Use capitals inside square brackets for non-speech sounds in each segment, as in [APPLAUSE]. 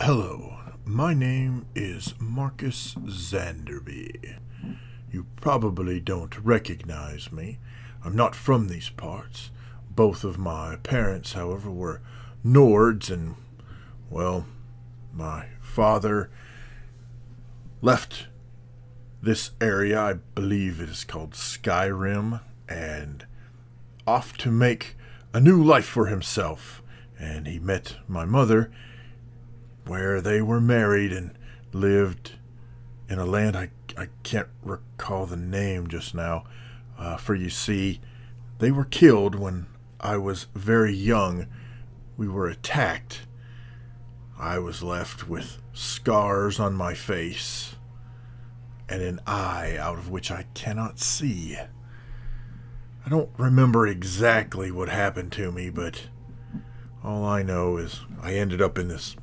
Hello, my name is Marcus Zanderby. You probably don't recognize me. I'm not from these parts. Both of my parents, however, were Nords, and, well, my father left this area, I believe it is called Skyrim, and off to make a new life for himself. And he met my mother where they were married and lived in a land I, I can't recall the name just now. Uh, for you see, they were killed when I was very young. We were attacked. I was left with scars on my face and an eye out of which I cannot see. I don't remember exactly what happened to me, but all I know is I ended up in this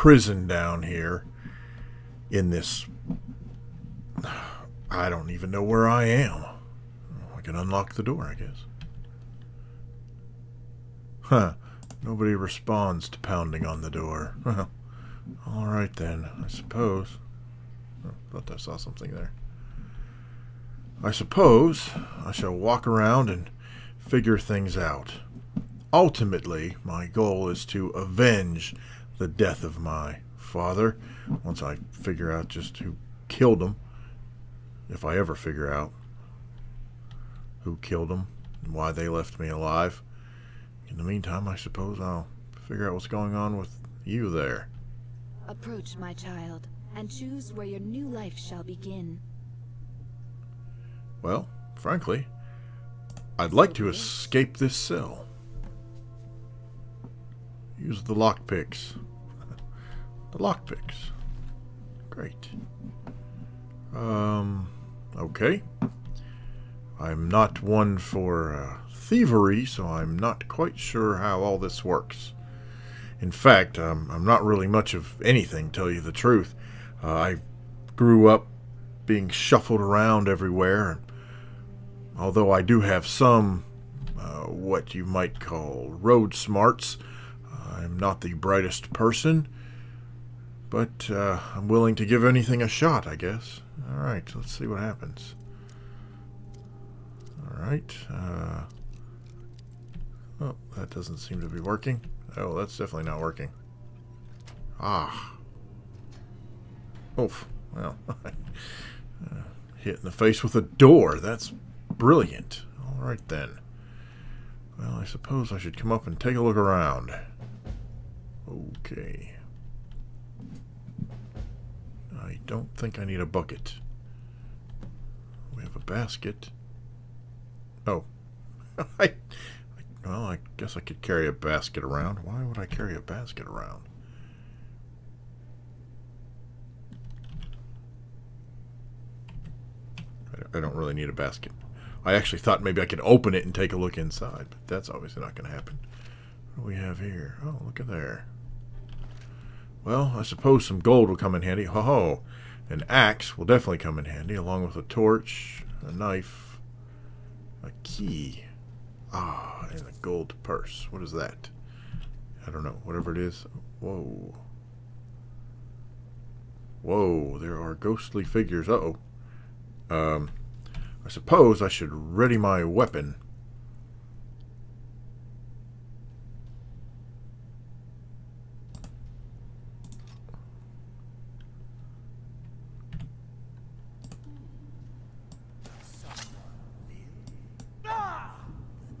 prison down here. In this. I don't even know where I am. I can unlock the door, I guess. Huh. Nobody responds to pounding on the door. Well, alright then, I suppose. Oh, thought I saw something there. I suppose I shall walk around and figure things out. Ultimately, my goal is to avenge the death of my father once I figure out just who killed him. If I ever figure out who killed him and why they left me alive. In the meantime, I suppose I'll figure out what's going on with you there. Approach, my child, and choose where your new life shall begin. Well, frankly, I'd like to escape this cell. Use the lockpicks. The lockpicks. Great. Um, okay. I'm not one for uh, thievery, so I'm not quite sure how all this works. In fact, um, I'm not really much of anything, tell you the truth. Uh, I grew up being shuffled around everywhere, and although I do have some, uh, what you might call road smarts, I'm not the brightest person, but uh, I'm willing to give anything a shot, I guess. Alright, let's see what happens. Alright, uh, oh, that doesn't seem to be working. Oh, that's definitely not working. Ah. Oof. Well, [LAUGHS] uh, hit in the face with a door. That's brilliant. All right, then. Well, I suppose I should come up and take a look around. Okay. I don't think I need a bucket. We have a basket. Oh. [LAUGHS] I, well, I guess I could carry a basket around. Why would I carry a basket around? I don't really need a basket. I actually thought maybe I could open it and take a look inside, but that's obviously not going to happen. What do we have here? Oh, look at there. Well, I suppose some gold will come in handy. Ho ho! An axe will definitely come in handy, along with a torch, a knife, a key. Ah, and a gold purse. What is that? I don't know. Whatever it is. Whoa. Whoa, there are ghostly figures. Uh-oh. Um, I suppose I should ready my weapon.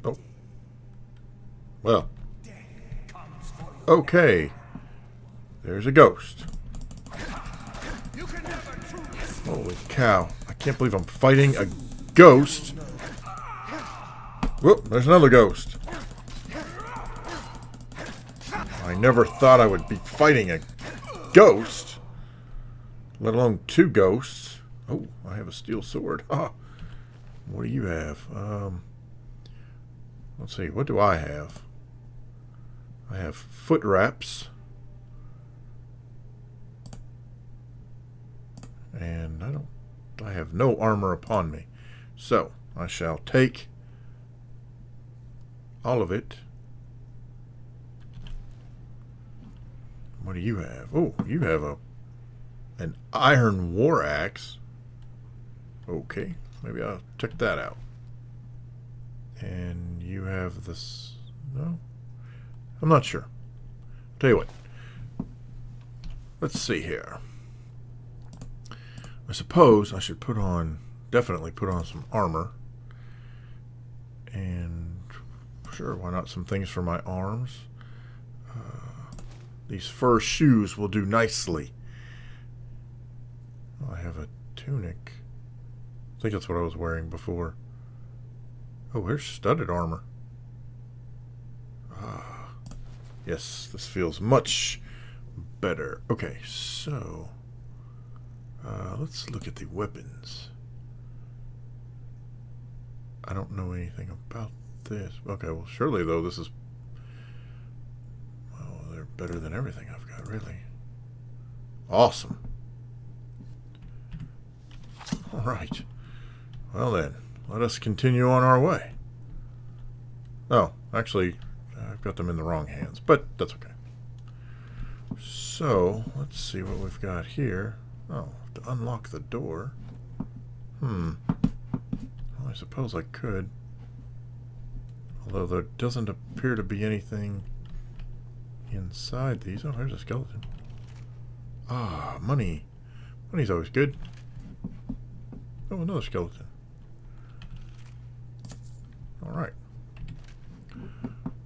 Oh. Well. Okay. There's a ghost. Holy cow. I can't believe I'm fighting a ghost. Whoop, there's another ghost. I never thought I would be fighting a ghost. Let alone two ghosts. Oh, I have a steel sword. Ah, what do you have? Um, let's see, what do I have? I have foot wraps. And I don't I have no armor upon me. So, I shall take all of it. What do you have? Oh, you have a an iron war axe. Okay, maybe I'll check that out. And you have this. No, I'm not sure. Tell you what. Let's see here. I suppose I should put on, definitely put on some armor. And sure, why not some things for my arms? Uh, these fur shoes will do nicely. I have a tunic. I think that's what I was wearing before. Oh, here's studded armor. Ah, yes, this feels much better. Okay, so uh, let's look at the weapons. I don't know anything about this. Okay, well, surely, though, this is... Well, they're better than everything I've got, really. Awesome. All right. Well, then, let us continue on our way. Oh, actually, I've got them in the wrong hands, but that's okay. So, let's see what we've got here. Oh, to unlock the door. Hmm. Well, I suppose I could. Although there doesn't appear to be anything inside these. Oh, there's a skeleton. Ah, money. Money's always good. Oh, another skeleton. Alright.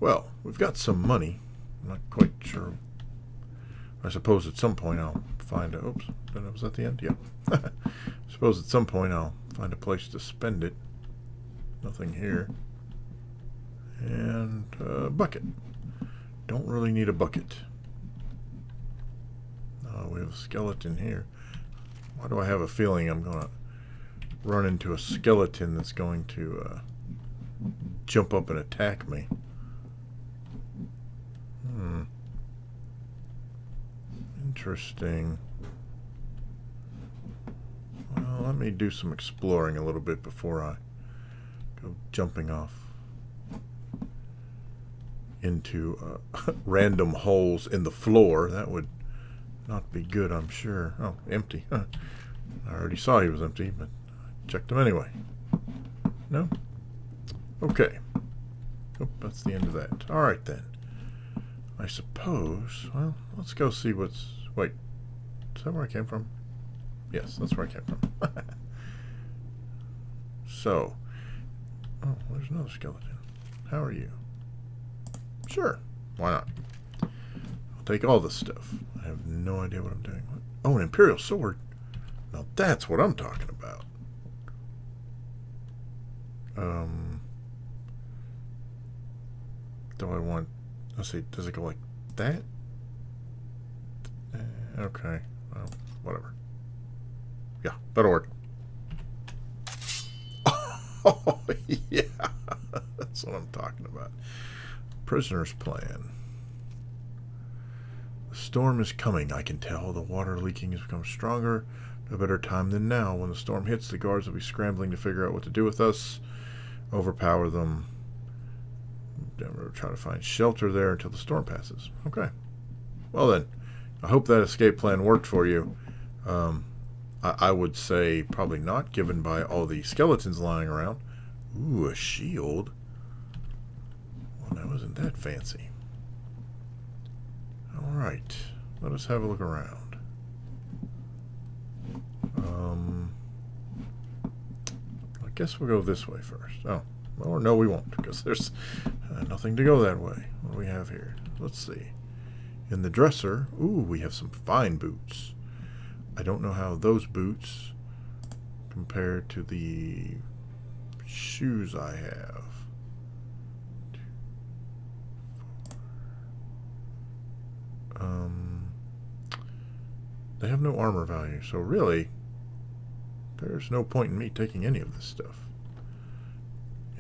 Well, we've got some money. I'm not quite sure. I suppose at some point I'll find a... Oops, that was at the end? Yep. I [LAUGHS] suppose at some point I'll find a place to spend it. Nothing here. And a bucket. Don't really need a bucket. Oh, we have a skeleton here. Why do I have a feeling I'm going to run into a skeleton that's going to uh, jump up and attack me? Hmm. Interesting. Well, let me do some exploring a little bit before I go jumping off into uh, [LAUGHS] random holes in the floor. That would not be good, I'm sure. Oh, empty. I already saw he was empty, but I checked him anyway. No? Okay. Oh, that's the end of that. All right, then. I suppose, well, let's go see what's... Wait, is that where I came from? Yes, that's where I came from. [LAUGHS] so, oh, there's another skeleton. How are you? Sure, why not? I'll take all this stuff. I have no idea what I'm doing. Oh, an Imperial sword. Now that's what I'm talking about. Um, do I want? Let's see. Does it go like that? Uh, okay. Well, whatever. Yeah, that'll work. [LAUGHS] Oh, yeah. That's what I'm talking about. Prisoner's plan. The storm is coming, I can tell. The water leaking has become stronger. No better time than now. When the storm hits, the guards will be scrambling to figure out what to do with us. Overpower them. We'll try to find shelter there until the storm passes. Okay. Well then, I hope that escape plan worked for you. Um, I, I would say probably not, given by all the skeletons lying around. Ooh, a shield. Well, that wasn't that fancy. Alright, let us have a look around. Um, I guess we'll go this way first. Oh, or no, we won't, because there's uh, nothing to go that way. What do we have here? Let's see. In the dresser, ooh, we have some fine boots. I don't know how those boots compare to the shoes I have. Um, they have no armor value, so really, there's no point in me taking any of this stuff.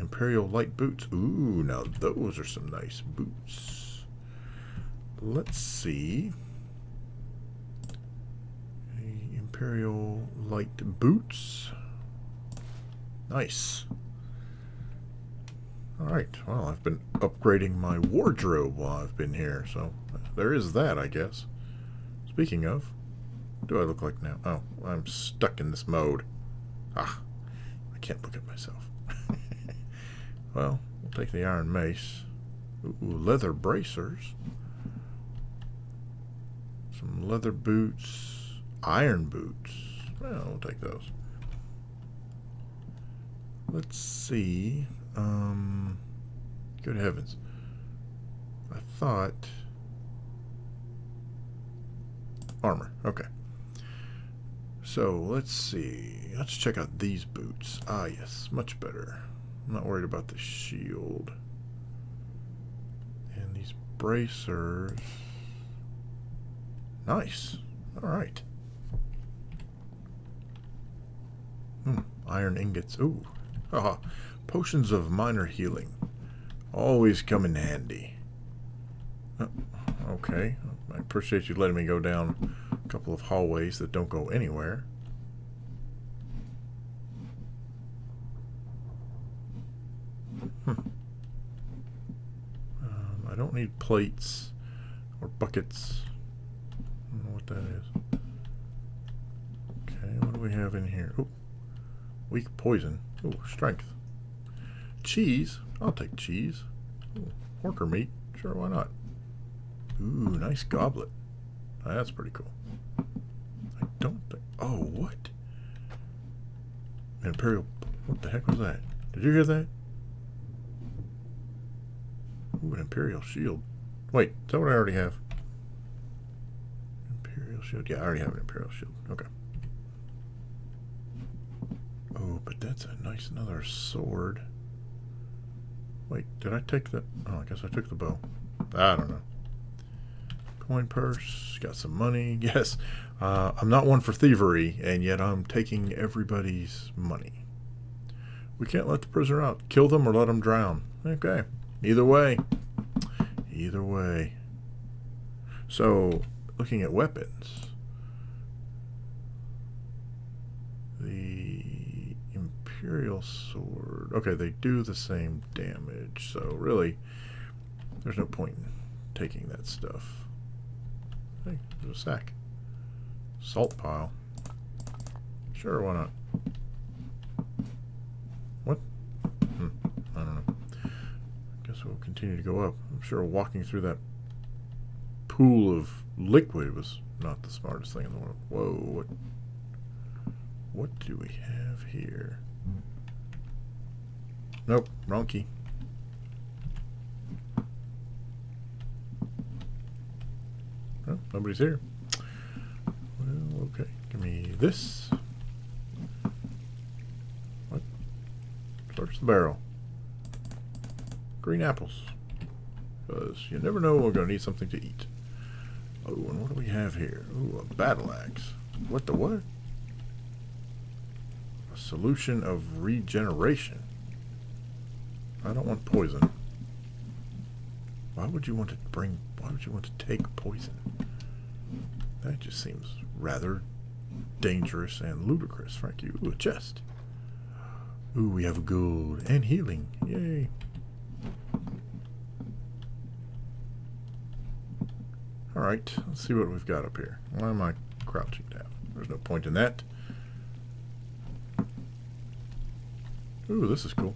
Imperial light boots. Ooh, now those are some nice boots. Let's see. Imperial light boots. Nice. Alright, well, I've been upgrading my wardrobe while I've been here, so there is that, I guess. Speaking of, what do I look like now? Oh, I'm stuck in this mode. Ah, I can't look at myself. Well, we'll take the iron mace. Ooh, leather bracers. Some leather boots. Iron boots. Well, we'll take those. Let's see. Um, good heavens. I thought... Armor. Okay. So, let's see. Let's check out these boots. Ah, yes. Much better. I'm not worried about the shield. And these bracers. Nice. Alright. Hmm. Iron ingots. Ooh. Haha. Potions of minor healing. Always come in handy. Oh, okay. I appreciate you letting me go down a couple of hallways that don't go anywhere. Hmm. Um, I don't need plates or buckets. I don't know what that is. Okay, what do we have in here? Oh, weak poison. Oh, strength. Cheese. I'll take cheese. Ooh, meat. Sure, why not? Ooh, nice goblet. Oh, that's pretty cool. I don't think... Oh, what? Imperial... What the heck was that? Did you hear that? Ooh, an Imperial shield. Wait, is that what I already have? Imperial shield. Yeah, I already have an Imperial shield. Okay. Oh, but that's a nice another sword. Wait, did I take the... Oh, I guess I took the bow. I don't know. Coin purse, got some money. [LAUGHS] Yes, uh, I'm not one for thievery, and yet I'm taking everybody's money. We can't let the prisoner out. Kill them or let them drown. Okay, either way. Either way. So, looking at weapons. The Imperial Sword. Okay, they do the same damage, so really, there's no point in taking that stuff. Hey, there's a sack. Salt pile. Sure, why not? What? Hmm, I don't know. Guess we'll continue to go up. I'm sure walking through that pool of liquid was not the smartest thing in the world. Whoa, what? What do we have here? Nope, wrong key. Oh, nobody's here. Well, okay. Give me this. What? Search the barrel. Green apples. Because you never know when we're going to need something to eat. Oh, and what do we have here? Ooh, a battle axe. What the what? A solution of regeneration. I don't want poison. Why would you want to bring... Why would you want to take poison? That just seems rather dangerous and ludicrous, frankly. Ooh, a chest. Ooh, we have gold and healing. Yay. Alright, let's see what we've got up here. Why am I crouching down? There's no point in that. Ooh, this is cool.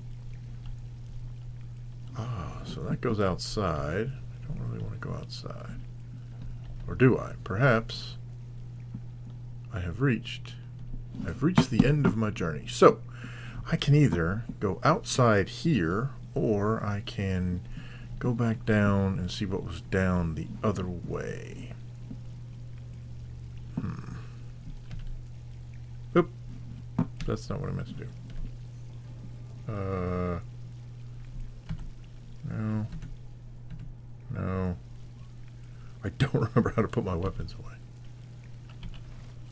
Ah, so that goes outside. I don't really want to go outside. Or do I? Perhaps I have reached I've reached the end of my journey. So I can either go outside here or I can go back down and see what was down the other way. Hmm. Oop. That's not what I meant to do. Uh no. No. I don't [LAUGHS] remember how to put my weapons away.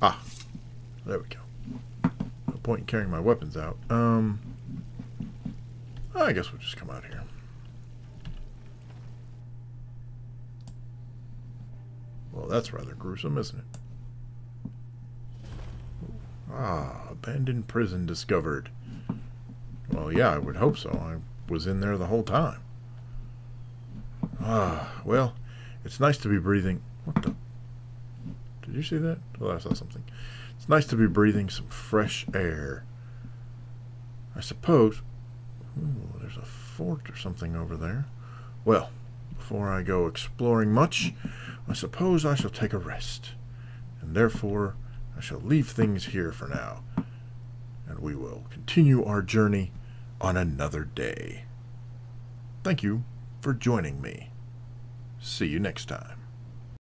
Ah, there we go. No point in carrying my weapons out. Um, I guess we'll just come out here. Well, that's rather gruesome, isn't it? Ah, abandoned prison discovered. Well, yeah, I would hope so. I was in there the whole time. Ah, well, it's nice to be breathing. What the? Did you see that? Oh, I saw something. It's nice to be breathing some fresh air. I suppose. Ooh, there's a fort or something over there. Well, before I go exploring much, I suppose I shall take a rest. And therefore, I shall leave things here for now. And we will continue our journey on another day. Thank you for joining me. See you next time.